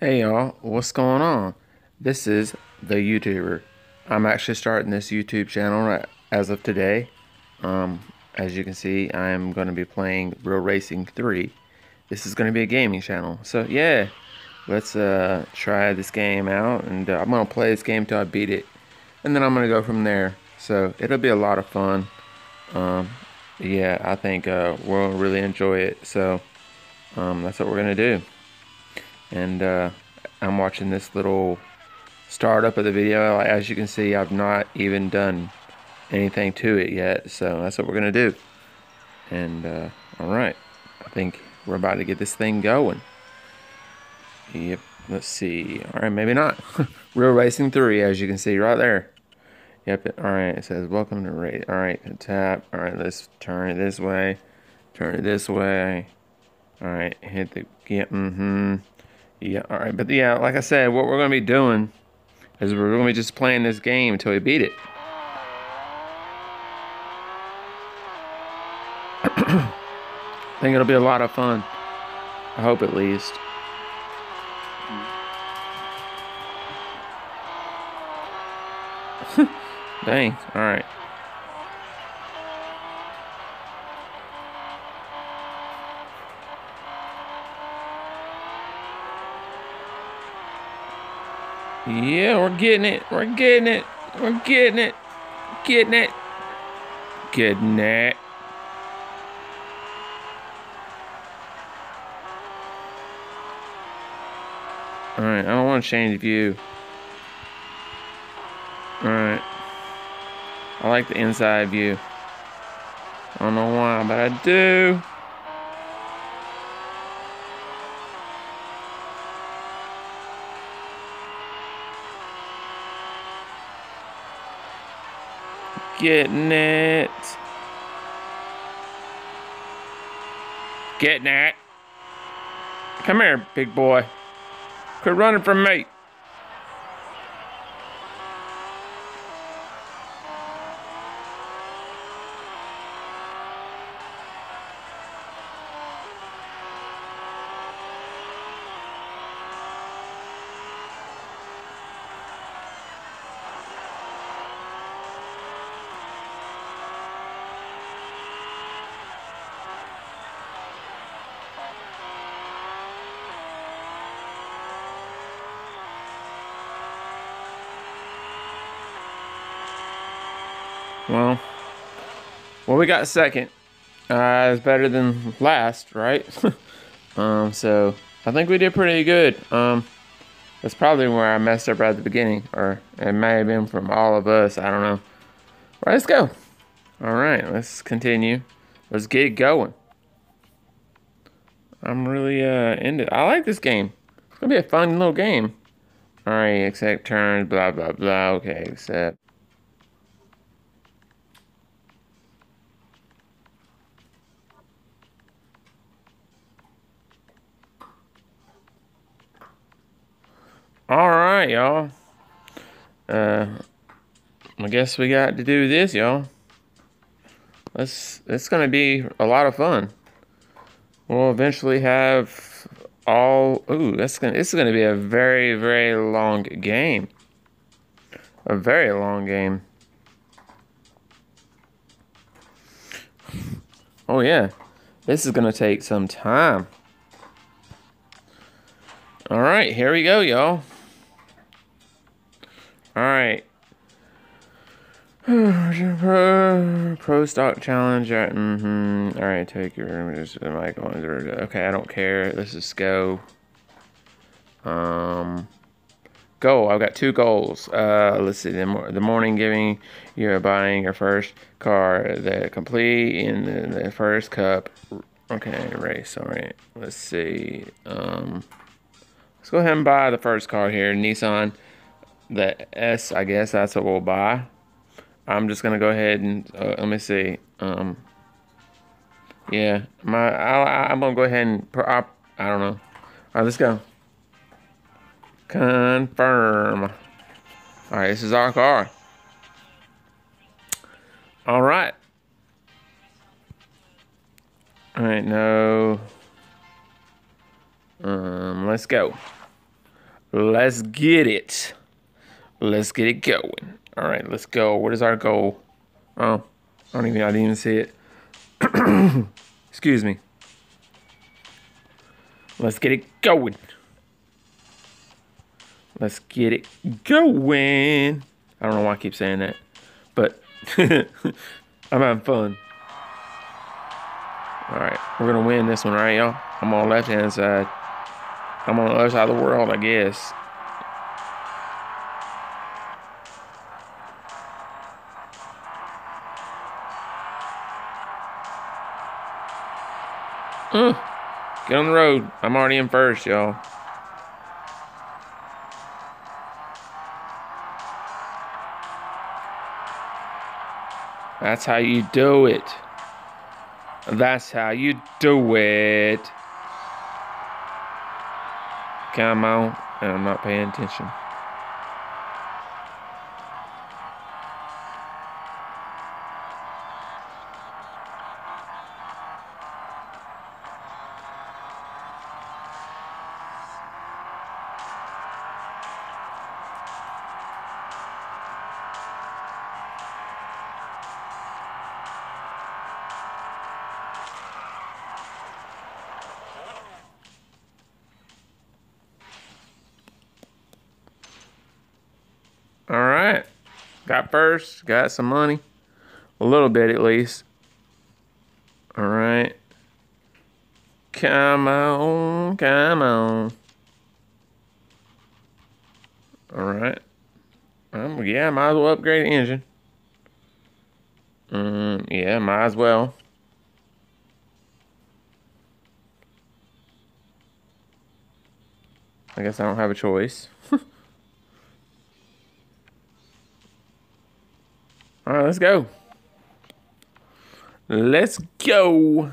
what's going on? This is the YouTuber. I'm actually starting this YouTube channel as of today. Um, as you can see, I'm going to be playing Real Racing 3. This is going to be a gaming channel. So yeah, let's uh, try this game out. And uh, I'm going to play this game till I beat it. And then I'm going to go from there. So it'll be a lot of fun. Um, yeah, I think uh, we'll really enjoy it. So um, that's what we're going to do. And uh, I'm watching this little startup of the video. As you can see, I've not even done anything to it yet. So that's what we're to do. And uh, all right, I think we're about to get this thing going. Yep, let's see. All right, maybe not. Real Racing 3, as you can see right there. Yep, all right, it says welcome to race. All right, tap. All right, let's turn it this way. Turn it this way. All right, hit the, yeah, mm-hmm. Yeah, all right. But yeah, like I said, what we're going to be doing is we're going to be just playing this game until we beat it. I think it'll be a lot of fun. I hope at least. Dang. All right. Yeah, we're getting it. We're getting it. We're getting it. Getting it. Getting it. Alright, I don't want to change view. Alright. I like the inside view. I don't know why, but I do. Getting it. Getting it. Come here, big boy. Quit running from me. Well, well, we got second. Uh, it's better than last, right? um, so I think we did pretty good. Um, that's probably where I messed up right at the beginning, or it may have been from all of us. I don't know. Right, let's go. All right, let's continue. Let's get going. I'm really uh into. It. I like this game. It's gonna be a fun little game. All right, accept turns. Blah blah blah. Okay, accept. All right, y'all. Uh, I guess we got to do this, y'all. Let's. It's gonna be a lot of fun. We'll eventually have all. Ooh, that's gonna. This is gonna be a very, very long game. A very long game. Oh yeah, this is gonna take some time. All right, here we go, y'all. All right. Pro stock challenge. Mm-hmm. All right, take your mic on. Okay, I don't care. Let's just go. Um, goal. I've got two goals. Uh, let's see. The, the morning giving you're buying your first car. The complete in the, the first cup. Okay, race. All right. Let's see. Um, let's go ahead and buy the first car here. Nissan the S, I guess that's what we'll buy. I'm just gonna go ahead and uh, let me see. Um, yeah, my I, am gonna go ahead and I, I don't know. All right, let's go. Confirm. All right, this is our car. All right. All right, no. Um, let's go. Let's get it. Let's get it going. All right, let's go. What is our goal? Oh, I don't even, I didn't even see it. Excuse me. Let's get it going. Let's get it going. I don't know why I keep saying that, but I'm having fun. All right, we're gonna win this one, right, y'all? I'm on the left hand side. I'm on the other side of the world, I guess. Uh, get on the road. I'm already in first, y'all. That's how you do it. That's how you do it. Come on. And I'm not paying attention. Got first, got some money. A little bit at least. All right. Come on, come on. All right. Um, yeah, might as well upgrade the engine. Mm, yeah, might as well. I guess I don't have a choice. All right, let's go. Let's go.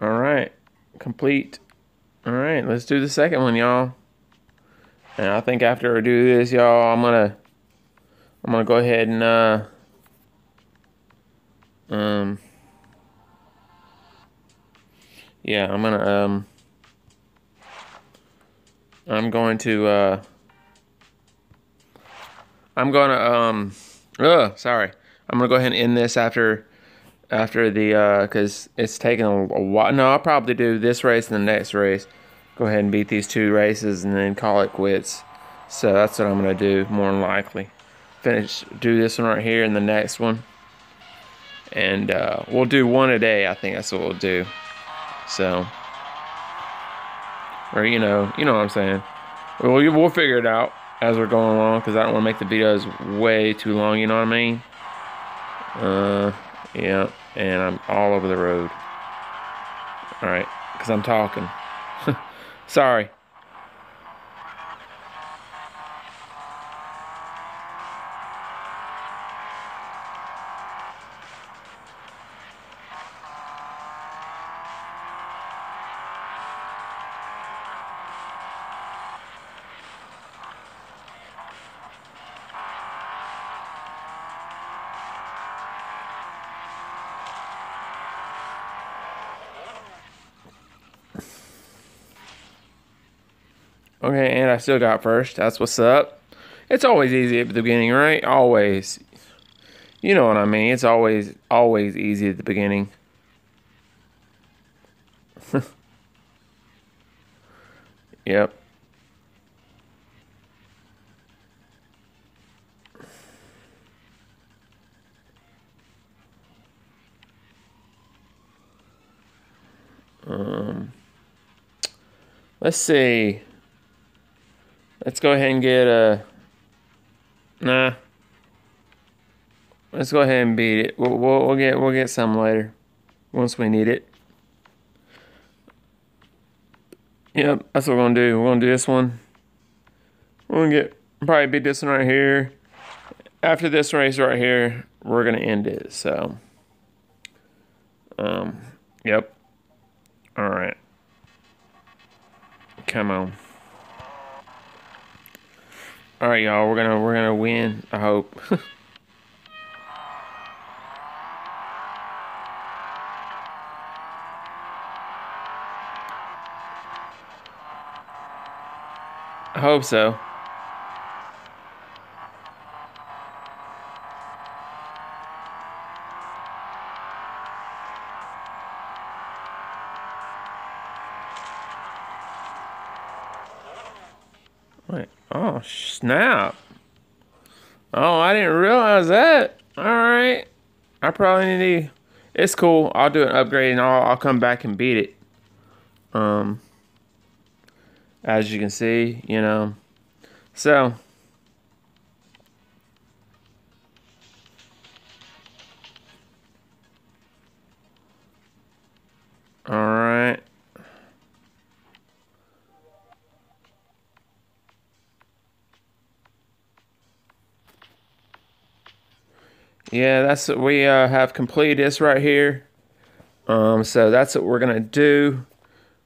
All right, complete. All right, let's do the second one, y'all. And I think after I do this, y'all, I'm gonna, I'm gonna go ahead and uh, um, yeah, I'm gonna um, I'm going to uh, I'm gonna um, uh, sorry, I'm gonna go ahead and end this after after the uh, because it's taking a, a while. No, I'll probably do this race and the next race. Go ahead and beat these two races and then call it quits. So that's what I'm gonna do more than likely. Finish do this one right here and the next one, and uh, we'll do one a day. I think that's what we'll do. So, or you know, you know what I'm saying. We'll we'll figure it out as we're going along because I don't want to make the videos way too long. You know what I mean? Uh, yeah. And I'm all over the road. All right, because I'm talking. Sorry. Okay, and I still got first. That's what's up. It's always easy at the beginning, right? Always. You know what I mean. It's always always easy at the beginning. yep. Um let's see. Let's go ahead and get a. Nah. Let's go ahead and beat it. We'll, we'll, we'll get we'll get some later, once we need it. Yep, that's what we're gonna do. We're gonna do this one. We're gonna get probably beat this one right here. After this race right here, we're gonna end it. So, um, yep. All right. Come on. All right, y'all. We're gonna we're gonna win. I hope. I hope so. Snap. Oh, I didn't realize that. Alright. I probably need to, it's cool. I'll do an upgrade and I'll, I'll come back and beat it. Um, as you can see, you know, so. All right. Yeah, that's what we uh, have completed this right here. Um, so that's what we're gonna do.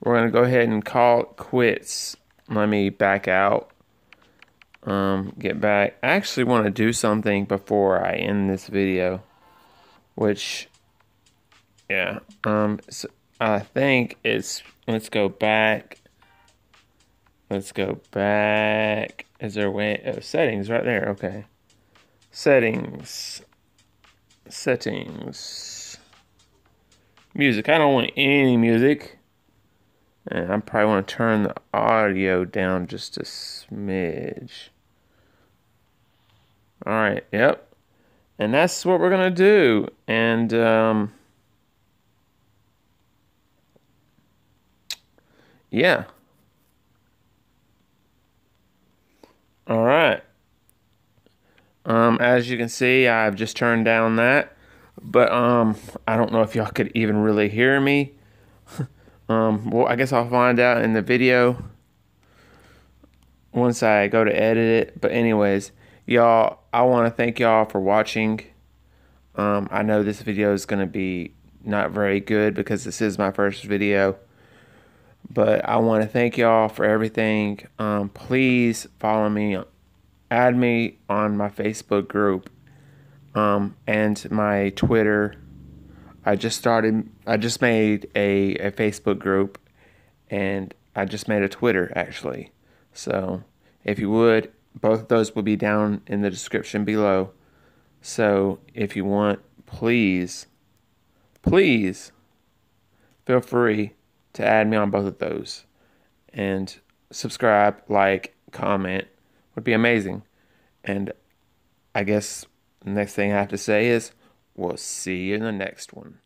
We're gonna go ahead and call it quits. Let me back out. Um, get back. I actually want to do something before I end this video, which, yeah. Um, so I think it's. Let's go back. Let's go back. Is there a way? Oh, settings right there. Okay. Settings settings. Music. I don't want any music. And I probably want to turn the audio down just a smidge. Alright, yep. And that's what we're going to do. And, um, yeah. Alright. Um, as you can see, I've just turned down that, but um, I don't know if y'all could even really hear me. um, well, I guess I'll find out in the video once I go to edit it. But anyways, y'all, I want to thank y'all for watching. Um, I know this video is going to be not very good because this is my first video. But I want to thank y'all for everything. Um, please follow me add me on my Facebook group um, and my Twitter. I just started, I just made a, a Facebook group and I just made a Twitter actually. So if you would, both of those will be down in the description below. So if you want, please, please feel free to add me on both of those and subscribe, like, comment, would be amazing. And I guess the next thing I have to say is we'll see you in the next one.